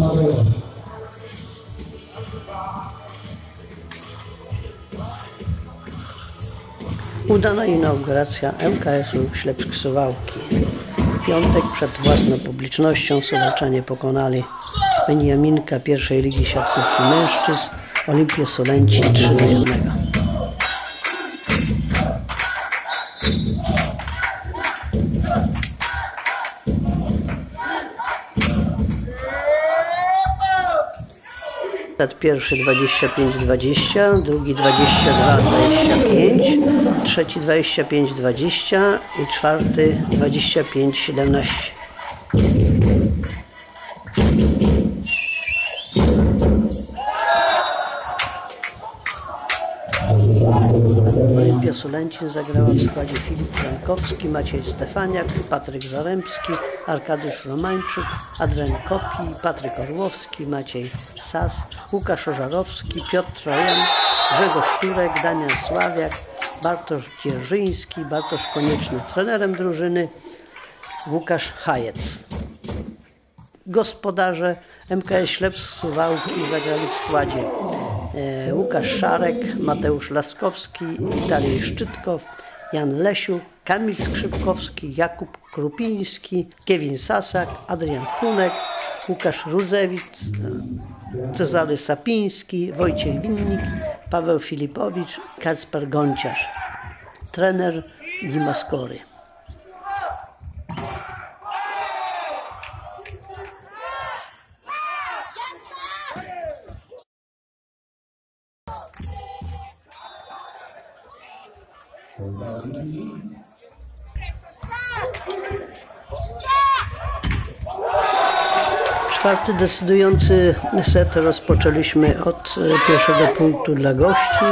Na. Udana inauguracja MKS-u Ślepsk-Suwałki. W piątek przed własną publicznością Suwalczanie pokonali Beniaminka pierwszej ligi siatkówki mężczyzn Olimpię Solenci 3 do 1. Set pierwszy 25-20, drugi 22-25, trzeci 25-20 i czwarty 25-17. Sulęcin zagrała w składzie Filip Frankowski, Maciej Stefaniak, Patryk Zarębski, Arkadiusz Romańczuk, Adrian Kopi, Patryk Orłowski, Maciej Sas, Łukasz Ożarowski, Piotr Trojan, Grzegorz Turek, Daniel Sławiak, Bartosz Dzierżyński, Bartosz Konieczny trenerem drużyny, Łukasz Hajec. Gospodarze MKS Ślepsk Suwałki zagrali w składzie Łukasz Szarek, Mateusz Laskowski, Witaliej Szczytkow, Jan Lesiu, Kamil Skrzypkowski, Jakub Krupiński, Kevin Sasak, Adrian Hunek, Łukasz Rudzewicz, e, Cezary Sapiński, Wojciech Winnik, Paweł Filipowicz, Kacper Gonciarz. Trener Dimaskory. Czwarty decydujący set rozpoczęliśmy od e, pierwszego punktu dla gości.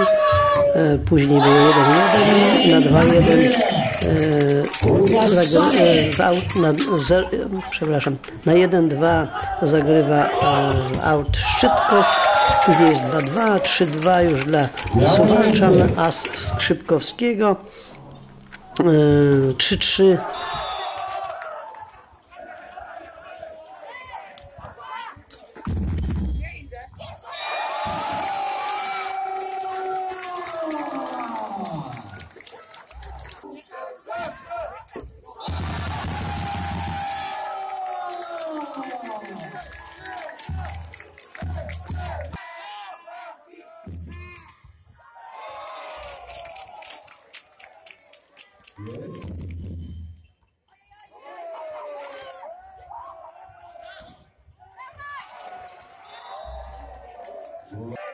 E, Później było 1-1 na 2-1 na, ze- przepraszam, na 1-2 zagrywa e, aut Szczytkow. Później jest 2-2, 3-2 już dla Suwalczan, As Skrzypkowskiego. Whoa.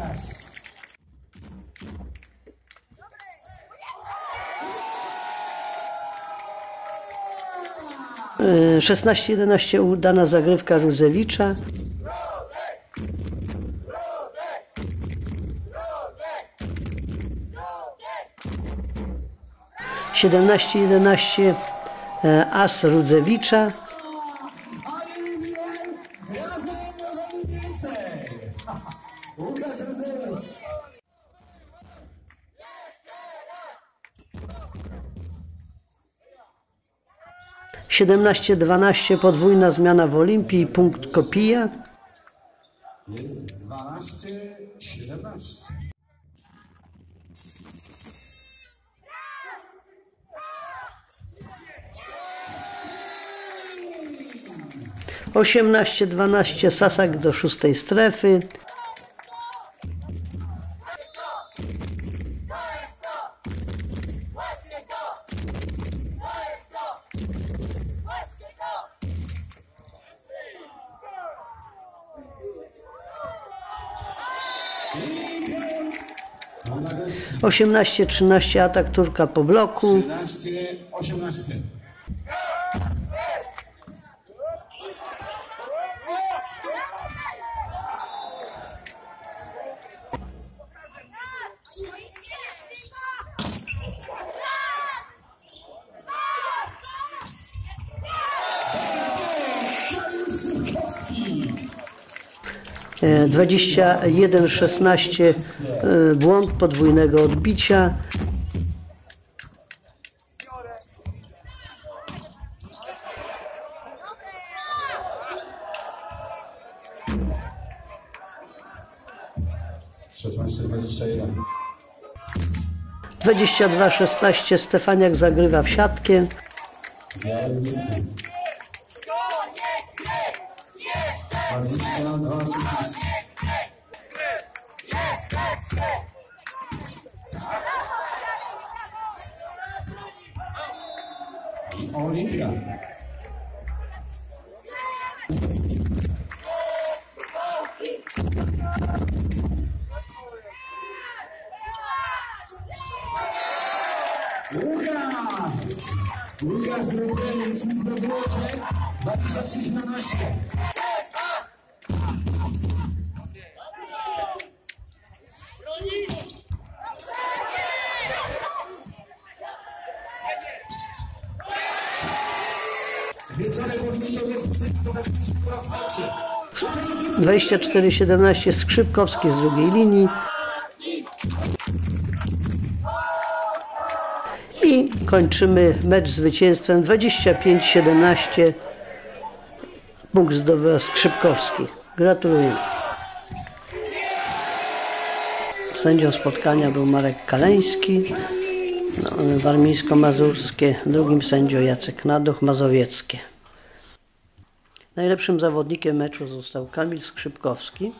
3-3 Y, 16-11 udana zagrywka Ruzewicza. Siedemnaście jedenaście e, as Rudzewicza. Razem możemy więcej! Łukasz Rozewicz. Siedemnaście dwanaście podwójna zmiana w Olimpii, punkt Kopija. Jest 12, 17. Osiemnaście dwanaście Sasak do szóstej strefy. 18-13 atak Turka po bloku. 13, 18. 21-16 e, błąd podwójnego odbicia. Szesnaście, dwadzieścia jeden. 22-16 Stefaniak zagrywa w siatkę. Yes, yes, yes! Yes, yes, yes! Yes, Yes, let's go. En ligne là. Łukasz! Łukasz Rutelnik z Lublina, 2013. 24-17 Skrzypkowski z drugiej linii. I kończymy mecz zwycięstwem 25-17. Punkt zdobywa Skrzypkowski. Gratuluję. Sędzią spotkania był Marek Kaleński, no, warmińsko-mazurskie, drugim sędzią Jacek Naduch, mazowieckie. Najlepszym zawodnikiem meczu został Kamil Skrzypkowski.